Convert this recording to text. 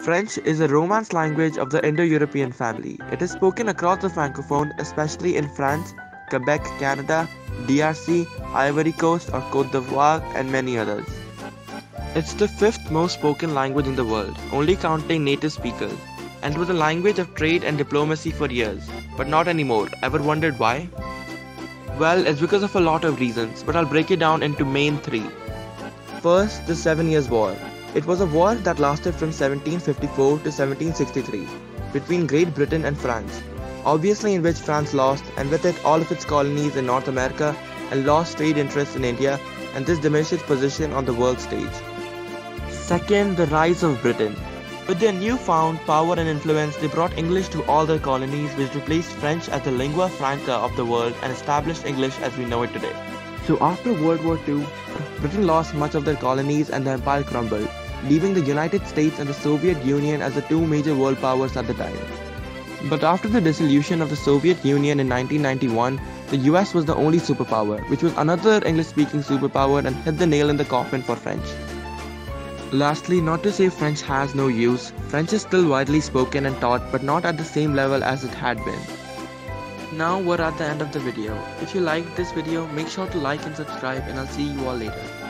French is a Romance language of the Indo-European family. It is spoken across the Francophone, especially in France, Quebec, Canada, DRC, Ivory Coast or Cote d'Ivoire and many others. It's the fifth most spoken language in the world, only counting native speakers, and was a language of trade and diplomacy for years, but not anymore. Ever wondered why? Well, it's because of a lot of reasons, but I'll break it down into main three. First, the Seven Years' War. It was a war that lasted from 1754 to 1763 between Great Britain and France, obviously in which France lost and with it all of its colonies in North America and lost trade interests in India and this diminished its position on the world stage. Second, the rise of Britain. With their newfound power and influence, they brought English to all their colonies, which replaced French as the lingua franca of the world and established English as we know it today. So after World War II, Britain lost much of their colonies and the empire crumbled, leaving the United States and the Soviet Union as the two major world powers at the time. But after the dissolution of the Soviet Union in 1991, the US was the only superpower, which was another English speaking superpower and hit the nail in the coffin for French. Lastly, not to say French has no use, French is still widely spoken and taught but not at the same level as it had been. Now we're at the end of the video. If you liked this video, make sure to like and subscribe and I'll see you all later.